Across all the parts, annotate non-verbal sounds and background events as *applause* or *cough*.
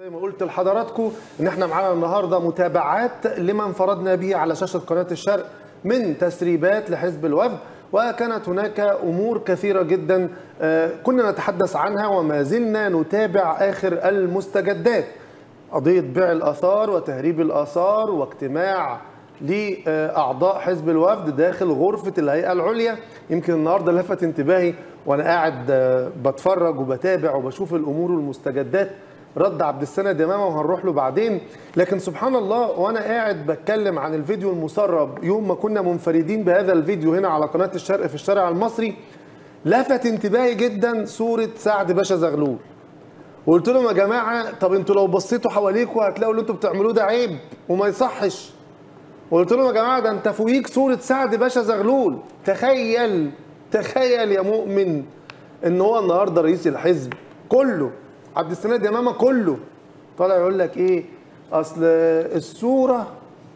زي ما قلت لحضراتكم إن إحنا معانا النهارده متابعات لما انفردنا به على شاشة قناة الشرق من تسريبات لحزب الوفد وكانت هناك أمور كثيرة جدا آه، كنا نتحدث عنها وما زلنا نتابع آخر المستجدات. قضية بيع الآثار وتهريب الآثار واجتماع لأعضاء حزب الوفد داخل غرفة الهيئة العليا. يمكن النهارده لفت انتباهي وأنا قاعد آه، بتفرج وبتابع وبشوف الأمور والمستجدات رد عبد السند يمامه وهنروح له بعدين. لكن سبحان الله وأنا قاعد بتكلم عن الفيديو المسرب يوم ما كنا منفردين بهذا الفيديو هنا على قناة الشرق في الشارع المصري لفت انتباهي جدا صورة سعد باشا زغلول. وقلت لهم يا جماعة طب أنتوا لو بصيتوا حواليكوا هتلاقوا اللي أنتوا بتعملوه ده عيب وما يصحش. وقلت لهم يا جماعة ده انت فوقيك صورة سعد باشا زغلول. تخيل تخيل يا مؤمن إن هو النهارده رئيس الحزب. كله عبد السند يمامه كله طالع يقول لك إيه؟ أصل الصورة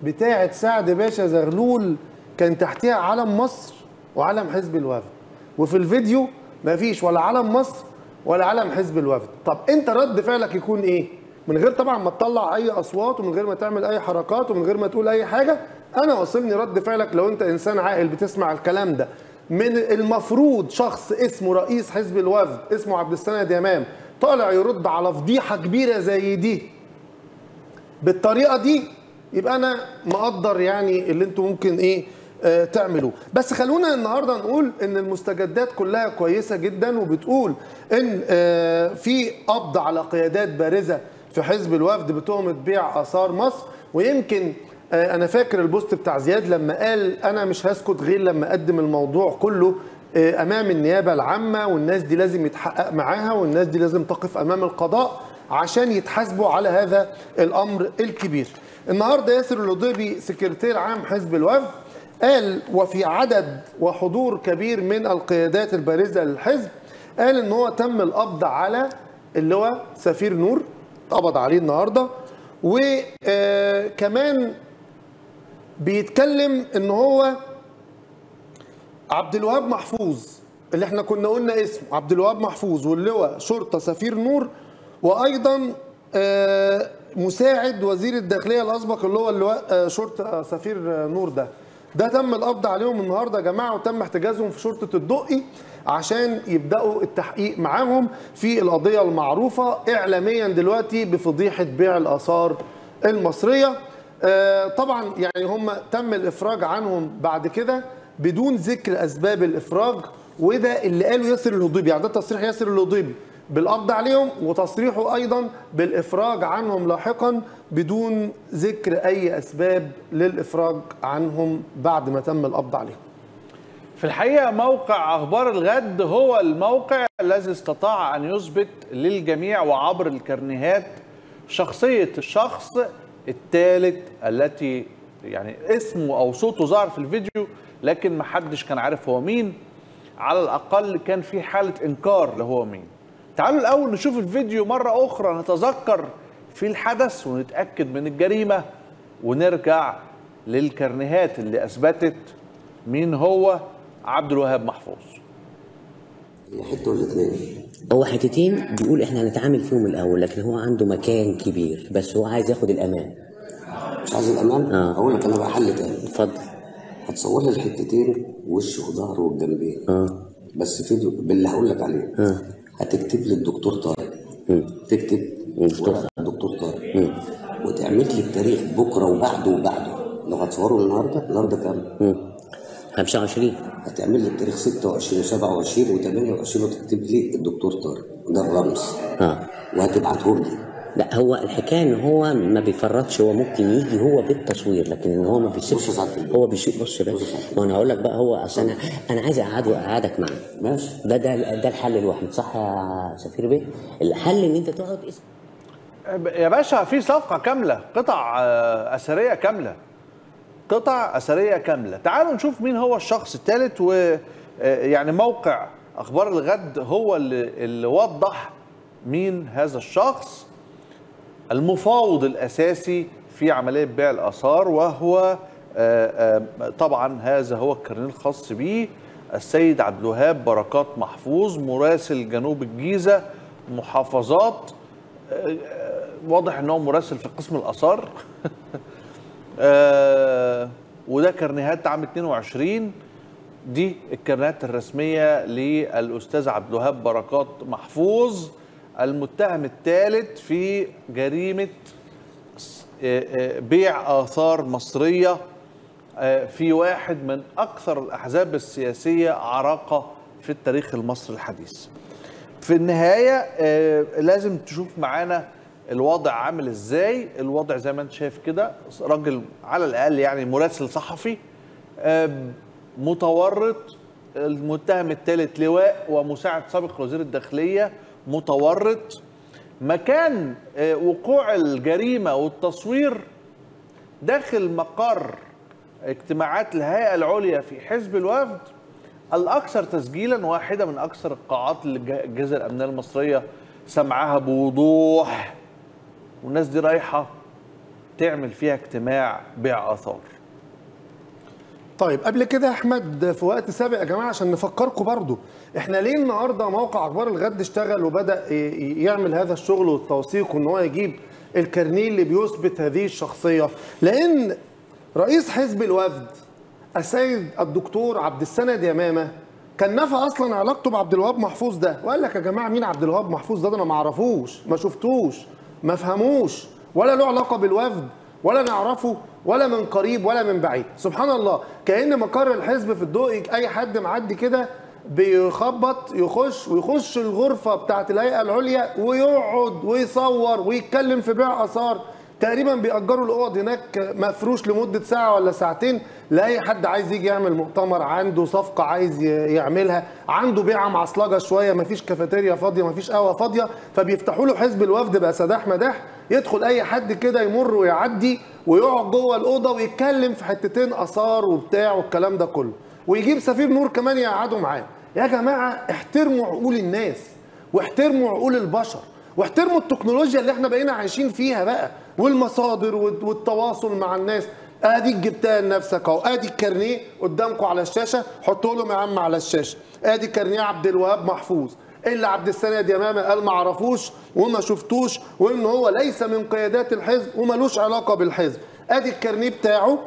بتاعه سعد باشا زغلول كان تحتها علم مصر وعلم حزب الوفد. وفي الفيديو مفيش ولا علم مصر ولا علم حزب الوفد. طب أنت رد فعلك يكون إيه؟ من غير طبعا ما تطلع أي أصوات ومن غير ما تعمل أي حركات ومن غير ما تقول أي حاجة أنا واصلني رد فعلك لو أنت إنسان عاقل بتسمع الكلام ده. من المفروض شخص اسمه رئيس حزب الوفد اسمه عبد السند يمام طالع يرد على فضيحة كبيرة زي دي. بالطريقة دي يبقى أنا مقدر يعني اللي أنتوا ممكن إيه آه تعملوه. بس خلونا النهارده نقول إن المستجدات كلها كويسة جدا وبتقول إن آه في قبض على قيادات بارزة في حزب الوفد بتهمة بيع آثار مصر. ويمكن آه أنا فاكر البوست بتاع زياد لما قال أنا مش هسكت غير لما أقدم الموضوع كله. أمام النيابة العامة والناس دي لازم يتحقق معاها والناس دي لازم تقف أمام القضاء عشان يتحاسبوا على هذا الأمر الكبير. النهارده ياسر اللضيبي سكرتير عام حزب الوفد قال وفي عدد وحضور كبير من القيادات البارزة للحزب قال إن هو تم القبض على اللي هو سفير نور اتقبض عليه النهارده وكمان بيتكلم إن هو عبد الوهاب محفوظ اللي إحنا كنا قلنا اسمه عبد الوهاب محفوظ واللواء شرطة سفير نور وأيضا آه، مساعد وزير الداخلية الأسبق اللي هو اللواء آه، شرطة سفير آه، نور ده. ده تم القبض عليهم النهارده يا جماعة وتم احتجازهم في شرطة الدقي عشان يبدأوا التحقيق معاهم في القضية المعروفة اعلاميا دلوقتي بفضيحة بيع الآثار المصرية. طبعا يعني هم تم الإفراج عنهم بعد كده. بدون ذكر أسباب الإفراج وده اللي قاله ياسر الهضيبي يعني ده تصريح ياسر الهضيبي بالقبض عليهم وتصريحه أيضا بالإفراج عنهم لاحقا بدون ذكر أي أسباب للإفراج عنهم بعد ما تم القبض عليهم. في الحقيقة موقع أخبار الغد هو الموقع الذي استطاع أن يثبت للجميع وعبر الكرنيهات شخصية الشخص الثالث التي يعني اسمه أو صوته ظهر في الفيديو لكن محدش كان عارف هو مين. على الأقل كان في حالة إنكار لهو مين. تعالوا الأول نشوف الفيديو مرة أخرى نتذكر في الحدث ونتأكد من الجريمة ونرجع للكرنيهات اللي أثبتت مين هو عبد الوهاب محفوظ. حتة ولا هو حتتين بيقول إحنا هنتعامل فيهم الأول لكن هو عنده مكان كبير بس هو عايز ياخد الأمان. مش عايز الامان آه. أقول لك أنا بقى حل تاني. اتفضل. هتصور لي الحتتين وش وظهر والجنبين. آه. بس فيديو باللي هقول لك عليه. آه. هتكتب لي الدكتور طارق. تكتب الدكتور طارق. وتعمل لي التاريخ بكرة وبعده وبعده. لو هتصوره النهارده النهارده كام؟ مم. 25 هتعمل لي التاريخ 26 و27 و28 وتكتب لي الدكتور طارق. ده الرمز. آه. وهتبعتهم لي لا هو الحكاية إن هو ما بيفرطش هو ممكن يجي هو بالتصوير لكن إن هو ما بيسيبش. هو بيشوف بص بس. ما أنا هقول لك بقى هو أصل أنا أنا عايز أقعد واقعدك معاه. ماشي. ده ده ده الحل الوحيد صح يا سفير بيه؟ الحل إن أنت تقعد اسم. يا باشا في صفقة كاملة قطع آه، أثرية كاملة. قطع أثرية كاملة. تعالوا نشوف مين هو الشخص الثالث ويعني موقع أخبار الغد هو اللي, اللي وضح مين هذا الشخص. المفاوض الأساسي في عملية بيع الآثار وهو آه، آه، طبعا هذا هو الكارنيه الخاص به السيد عبد الوهاب بركات محفوظ مراسل جنوب الجيزة محافظات واضح إن هو مراسل في قسم الآثار. *laughs* آه وده كرنيهات عام 22 دي الكرنيهات الرسمية للأستاذ عبد الوهاب بركات محفوظ. المتهم الثالث في جريمة آه، آه، بيع آثار مصرية آه، في واحد من أكثر الأحزاب السياسية عراقة في التاريخ المصري الحديث. في النهاية آه، لازم تشوف معانا الوضع عامل إزاي. الوضع زي ما أنت شايف كده راجل على الأقل يعني مراسل صحفي متورط المتهم الثالث لواء ومساعد سابق وزير الداخلية متورط مكان آه، وقوع الجريمة والتصوير داخل مقر اجتماعات الهيئة العليا في حزب الوفد الأكثر تسجيلا واحدة من أكثر القاعات اللي الج- الجهاز الأمنية المصرية سمعها بوضوح. والناس دي رايحة تعمل فيها اجتماع بيع آثار طيب قبل كده أحمد في وقت سابق يا جماعة عشان نفكركم برضو إحنا ليه النهارده موقع أخبار الغد اشتغل وبدأ يعمل هذا الشغل والتوثيق وإن هو يجيب الكارنيه اللي بيثبت هذه الشخصية؟ لأن رئيس حزب الوفد السيد الدكتور عبد السند يمامة كان نفى أصلا علاقته بعبد الوهاب محفوظ ده وقال لك يا جماعة مين عبد الوهاب محفوظ ده, ده أنا ما أعرفوش ما شفتوش ما فهموش ولا له علاقة بالوفد. ولا نعرفه ولا من قريب ولا من بعيد. سبحان الله كأن مقر الحزب في الضوء أي حد معدي كده بيخبط يخش ويخش الغرفة بتاعت الهيئة العليا ويقعد ويصور ويتكلم في بيع آثار. تقريبا بيأجروا الأوض هناك مفروش لمدة ساعة ولا ساعتين لأي حد عايز يجي يعمل مؤتمر عنده صفقة عايز يعملها عنده بيعة معصلجة شوية مفيش كافيتيريا فاضية مفيش قهوة فاضية فبيفتحوا له حزب الوفد بقى سداح مداح يدخل أي حد كده يمر ويعدي ويقعد جوه الأوضة ويتكلم في حتتين آثار وبتاع والكلام ده كله. ويجيب سفير نور كمان يقعدوا معاه. يا جماعة احترموا عقول الناس واحترموا عقول البشر واحترموا التكنولوجيا اللي إحنا بقينا عايشين فيها بقى. والمصادر وال- والتواصل مع الناس. اديك جبتها لنفسك اهو. ادي الكارنيه قدامكم على الشاشه. حطوا لهم يا عم على الشاشه. ادي كارنيه عبد الوهاب محفوظ. اللي عبد السند يمامه قال ما عرفوش وما شفتوش وإن هو ليس من قيادات الحزب وملوش علاقة بالحزب. ادي الكارنيه بتاعه.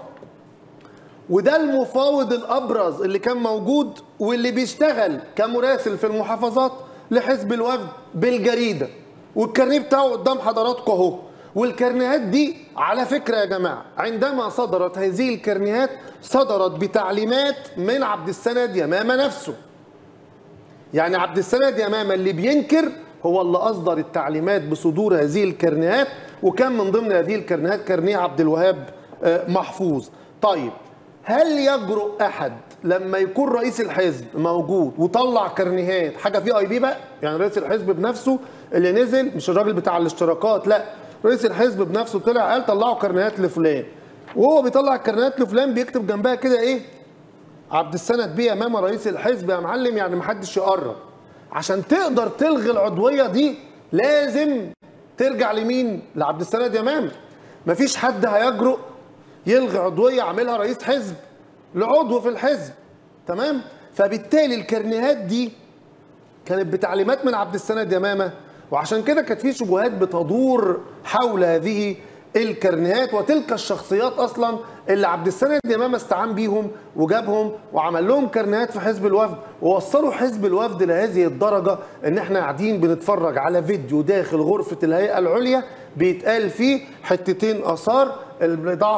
وده المفاوض الأبرز اللي كان موجود واللي بيشتغل كمراسل في المحافظات لحزب الوفد بالجريدة. والكارنيه بتاعه قدام حضراتكم اهو. والكارنيهات دي على فكرة يا جماعة عندما صدرت هذه الكارنيهات صدرت بتعليمات من عبد السند يمامة نفسه. يعني عبد السند يمامة اللي بينكر هو اللي أصدر التعليمات بصدور هذه الكرنيهات وكان من ضمن هذه الكرنيهات كرنيه عبد الوهاب آه، محفوظ. طيب هل يجرؤ أحد لما يكون رئيس الحزب موجود وطلع كرنيهات حاجة فيه آي بي بقى؟ يعني رئيس الحزب بنفسه اللي نزل مش الراجل بتاع الاشتراكات لا. رئيس الحزب بنفسه طلع قال طلعوا كرنيهات لفلان. وهو بيطلع الكرنيهات لفلان بيكتب جنبها كده إيه؟ عبد السند بيه أمام رئيس الحزب. يا معلم يعني محدش يقرب. عشان تقدر تلغي العضوية دي لازم ترجع لمين؟ لعبد السند يمام مفيش حد هيجرؤ يلغي عضوية عاملها رئيس حزب لعضو في الحزب. تمام؟ فبالتالي الكرنيهات دي كانت بتعليمات من عبد السند يمامه وعشان كده كانت في شبهات بتدور حول هذه الكرنيهات وتلك الشخصيات أصلا اللي عبد السند يمامه استعان بيهم وجابهم وعمل لهم كرنيهات في حزب الوفد ووصلوا حزب الوفد لهذه الدرجة إن إحنا قاعدين بنتفرج على فيديو داخل غرفة الهيئة العليا بيتقال فيه حتتين آثار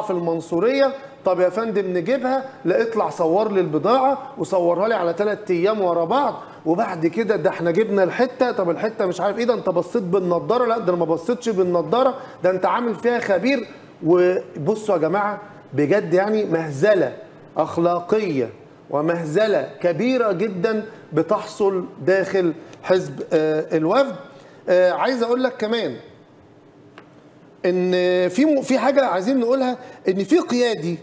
في المنصورية طب يا فندم نجيبها؟ لا اطلع صور لي البضاعة وصورها لي على ثلاث أيام ورا بعض. وبعد كده ده إحنا جبنا الحتة. طب الحتة مش عارف إيه ده انت بصيت بالنضارة؟ لا ده أنا ما بصيتش بالنضارة. ده انت عامل فيها خبير. وبصوا يا جماعة بجد يعني مهزلة أخلاقية ومهزلة كبيرة جدا بتحصل داخل حزب آه، الوفد. آه، عايز أقول لك كمان إن في في حاجة عايزين نقولها إن في قيادي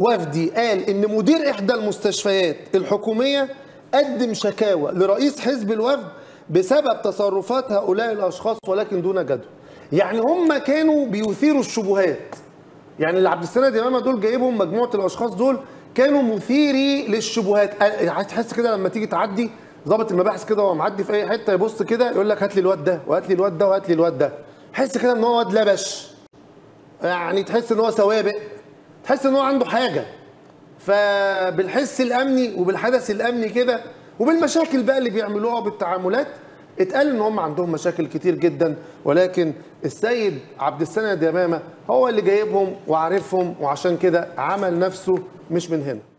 وفدي قال إن مدير إحدى المستشفيات الحكومية قدم شكاوى لرئيس حزب الوفد بسبب تصرفات هؤلاء الأشخاص ولكن دون جدوى. يعني هم كانوا بيثيروا الشبهات. يعني اللي عبد السند إمامة دول جايبهم مجموعة الأشخاص دول كانوا مثيري للشبهات. هتحس كده لما تيجي تعدي ضابط المباحث كده وهو معدي في أي حتة يبص كده يقول لك هات لي الواد ده وهات لي الواد ده وهات لي الواد ده. تحس كده إن هو واد لبش. يعني تحس إن هو سوابق. تحس إن هو عنده حاجة. فبالحس الأمني وبالحدث الأمني كده وبالمشاكل بقى اللي بيعملوها بالتعاملات اتقال إن هم عندهم مشاكل كتير جدا. ولكن السيد عبد السند يمامة هو اللي جايبهم وعارفهم وعشان كده عمل نفسه مش من هنا.